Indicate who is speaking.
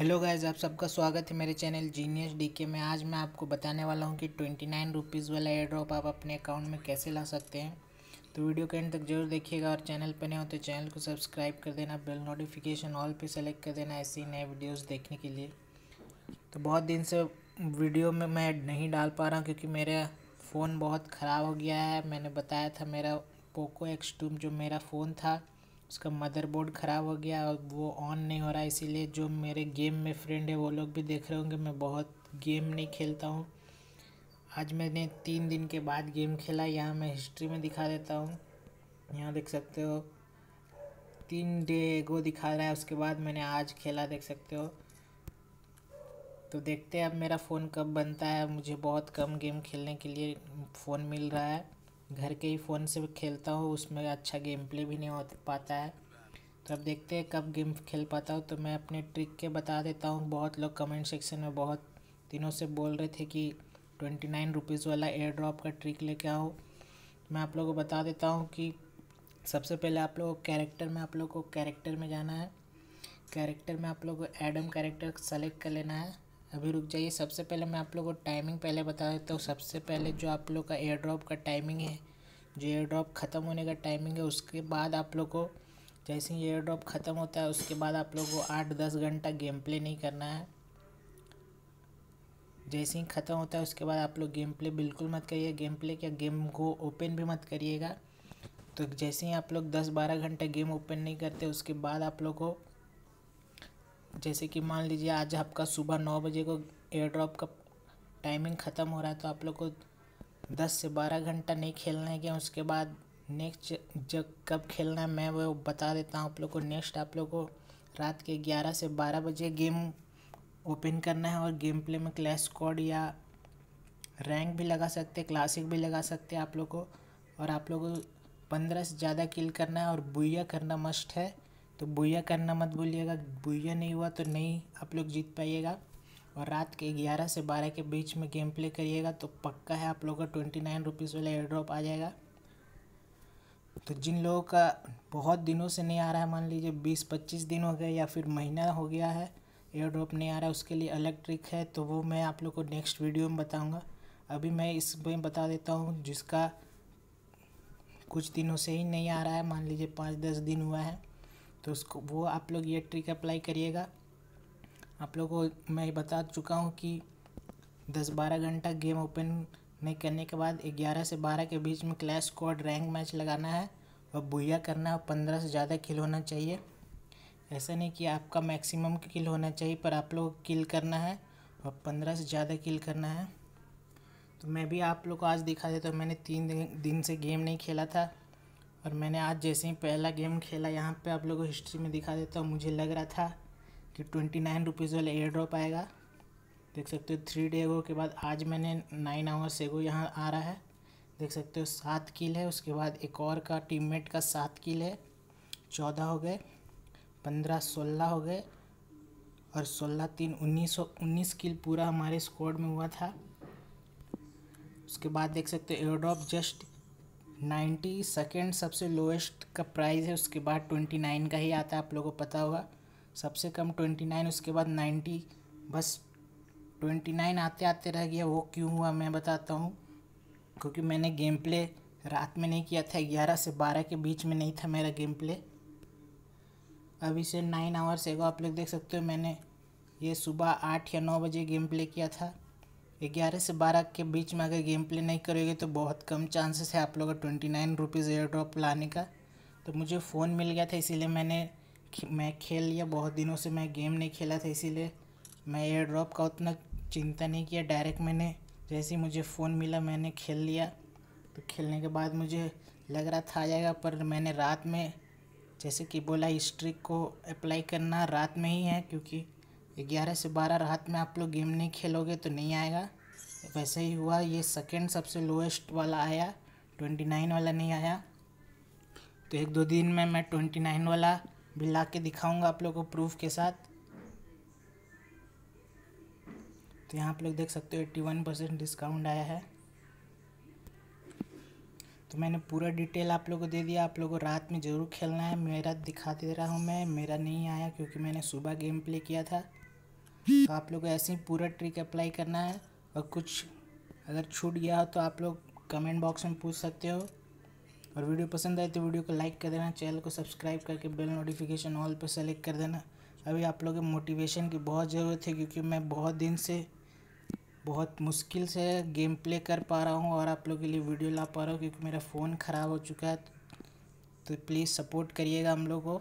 Speaker 1: Hello guys आप सबका स्वागत है मेरे चैनल जीनियस डी के में। आज मैं आपको बताने वाला हूँ कि ट्वेंटी नाइन रुपीज़ वाला एयर ड्रॉप आप अपने अकाउंट में कैसे ला सकते हैं। तो वीडियो के एंड तक ज़रूर देखिएगा और चैनल पर नए हो तो चैनल को सब्सक्राइब कर देना बेल नोटिफिकेशन ऑल पे सेलेक्ट कर देना ऐसे नए वीडियोज़ देखने के लिए। तो बहुत दिन से वीडियो में मैं नहीं डाल पा रहा हूँ क्योंकि मेरा फ़ोन बहुत ख़राब हो गया है। मैंने बताया था मेरा पोको एक्स जो मेरा फ़ोन था उसका मदरबोर्ड ख़राब हो गया और वो ऑन नहीं हो रहा है इसीलिए जो मेरे गेम में फ्रेंड है वो लोग भी देख रहे होंगे। मैं बहुत गेम नहीं खेलता हूँ। आज मैंने तीन दिन के बाद गेम खेला, यहाँ मैं हिस्ट्री में दिखा देता हूँ। यहाँ देख सकते हो, तीन डे गो दिखा रहा है, उसके बाद मैंने आज खेला, देख सकते हो। तो देखते हैं अब मेरा फ़ोन कब बनता है। मुझे बहुत कम गेम खेलने के लिए फ़ोन मिल रहा है। घर के ही फ़ोन से खेलता हूँ, उसमें अच्छा गेम प्ले भी नहीं हो पाता है। तो अब देखते हैं कब गेम खेल पाता हूँ। तो मैं अपने ट्रिक के बता देता हूँ। बहुत लोग कमेंट सेक्शन में बहुत दिनों से बोल रहे थे कि ट्वेंटी नाइन रुपीज़ वाला एयर ड्रॉप का ट्रिक लेके आओ। मैं आप लोगों को बता देता हूँ कि सबसे पहले आप लोगों को कैरेक्टर में आप लोग को कैरेक्टर में जाना है। कैरेक्टर में आप लोग को एडम कैरेक्टर सेलेक्ट कर लेना है। अभी रुक जाइए। सबसे पहले मैं आप लोगों को टाइमिंग पहले बता देता हूँ। सबसे पहले जो आप लोग का एयर ड्रॉप का टाइमिंग है, जो एयर ड्रॉप ख़त्म होने का टाइमिंग है, उसके बाद आप लोग को जैसे ही एयर ड्रॉप ख़त्म होता है, उसके बाद आप लोग को आठ दस घंटा गेम प्ले नहीं करना है। जैसे ही ख़त्म होता है, उसके बाद आप लोग गेम प्ले बिल्कुल मत करिए गेम प्ले क्या? गेम को ओपन भी मत करिएगा। तो जैसे ही आप लोग दस बारह घंटे गेम ओपन नहीं करते, उसके बाद आप लोग को जैसे कि मान लीजिए आज आपका सुबह नौ बजे को एयर ड्रॉप का टाइमिंग ख़त्म हो रहा है तो आप लोग को दस से बारह घंटा नहीं खेलना है क्या? उसके बाद नेक्स्ट जब कब खेलना है, मैं वो बता देता हूँ आप लोग को। नेक्स्ट आप लोग को रात के ग्यारह से बारह बजे गेम ओपन करना है और गेम प्ले में क्लैश कोड या रैंक भी लगा सकते क्लासिक भी लगा सकते आप लोग को। और आप लोग को पंद्रह से ज़्यादा किल करना है और बुया करना मस्ट है। तो बुया करना मत भूलिएगा। बुया नहीं हुआ तो नहीं आप लोग जीत पाइएगा। और रात के ग्यारह से बारह के बीच में गेम प्ले करिएगा तो पक्का है आप लोगों का ट्वेंटी नाइन रुपीज़ वाला एयर ड्रॉप आ जाएगा। तो जिन लोगों का बहुत दिनों से नहीं आ रहा है, मान लीजिए बीस पच्चीस दिन हो गए या फिर महीना हो गया है एयर ड्रॉप नहीं आ रहा है उसके लिए अलग ट्रिक है तो वो मैं आप लोग को नेक्स्ट वीडियो में बताऊँगा। अभी मैं इसमें बता देता हूँ, जिसका कुछ दिनों से ही नहीं आ रहा है, मान लीजिए पाँच दस दिन हुआ है। तो उसको, वो आप लोग ये ट्रिक अप्लाई करिएगा। आप लोगों को, मैं बता चुका हूँ कि दस बारह घंटा गेम ओपन नहीं करने के बाद ग्यारह से बारह के बीच में क्लैश कोड रैंक मैच लगाना है और बुया करना है और पंद्रह से ज़्यादा किल होना चाहिए। ऐसा नहीं कि आपका मैक्सिमम किल होना चाहिए, पर आप लोग किल करना है और पंद्रह से ज़्यादा किल करना है। तो मैं भी आप लोग को आज दिखा देता हूँ, मैंने तीन दिन से गेम नहीं खेला था। और मैंने आज जैसे ही पहला गेम खेला, यहाँ पे आप लोगों को हिस्ट्री में दिखा देता हूँ। मुझे लग रहा था कि ट्वेंटी नाइन रुपीज़ वाला एयर ड्रॉप आएगा। देख सकते हो थ्री डे एगो के बाद आज मैंने नाइन आवर्स एगो यहाँ आ रहा है। देख सकते हो, सात किल है, उसके बाद एक और का टीममेट का सात किल है। चौदह हो गए, पंद्रह, सोलह हो गए, और सोलह, तीन, उन्नीस सौ उन्नीस किल पूरा हमारे स्क्वाड में हुआ था। उसके बाद देख सकते हो air drop just ninety second सबसे लोएस्ट का प्राइस है, उसके बाद ट्वेंटी नाइन का ही आता है, आप लोगों को पता होगा। सबसे कम ट्वेंटी नाइन, उसके बाद नाइन्टी, बस ट्वेंटी नाइन आते आते रह गया। वो क्यों हुआ मैं बताता हूँ। क्योंकि मैंने गेम प्ले रात में नहीं किया था, ग्यारह से बारह के बीच में नहीं था मेरा गेम प्ले। अभी से नाइन आवर्स एगो आप लोग देख सकते हो, मैंने ये सुबह आठ या नौ बजे गेम प्ले किया था। ग्यारह से बारह के बीच में अगर गेम प्ले नहीं करोगे तो बहुत कम चांसेस है आप लोग का twenty nine rupees air drop लाने का। तो मुझे फ़ोन मिल गया था, इसीलिए मैंने मैं खेल लिया, बहुत दिनों से मैं गेम नहीं खेला था, इसीलिए मैं एयर ड्रॉप का उतना चिंता नहीं किया। डायरेक्ट मैंने, जैसे ही मुझे फ़ोन मिला, मैंने खेल लिया। तो खेलने के बाद मुझे लग रहा था, आ जाएगा, पर मैंने रात में, जैसे कि बोला, इस ट्रिक को अप्लाई करना रात में ही है, क्योंकि ग्यारह से बारह रात में आप लोग गेम नहीं खेलोगे तो नहीं आएगा। वैसे ही हुआ, ये सेकेंड सबसे लोएस्ट वाला आया ट्वेंटी नाइन वाला नहीं आया। तो एक दो दिन में मैं ट्वेंटी नाइन वाला भी ला के दिखाऊँगा आप लोग को प्रूफ के साथ। तो यहाँ आप लोग देख सकते हो एट्टी वन परसेंट डिस्काउंट आया है। तो मैंने पूरा डिटेल आप लोगों को दे दिया, आप लोगों को रात में ज़रूर खेलना है। मेरा दिखा दे रहा हूँ मैं, मेरा नहीं आया क्योंकि मैंने सुबह गेम प्ले किया था। तो आप लोग को ऐसे ही पूरा ट्रिक अप्लाई करना है। और कुछ अगर छूट गया हो तो आप लोग कमेंट बॉक्स में पूछ सकते हो। और वीडियो पसंद आए तो वीडियो को लाइक कर देना चैनल को सब्सक्राइब करके बेल नोटिफिकेशन ऑल पर सेलेक्ट कर देना। अभी आप लोगों के मोटिवेशन की बहुत ज़रूरत है क्योंकि मैं बहुत दिन से, बहुत मुश्किल से गेम प्ले कर पा रहा हूँ और आप लोगों के लिए वीडियो ला पा रहा हूँ क्योंकि मेरा फ़ोन ख़राब हो चुका है। तो प्लीज़ सपोर्ट करिएगा हम लोग को।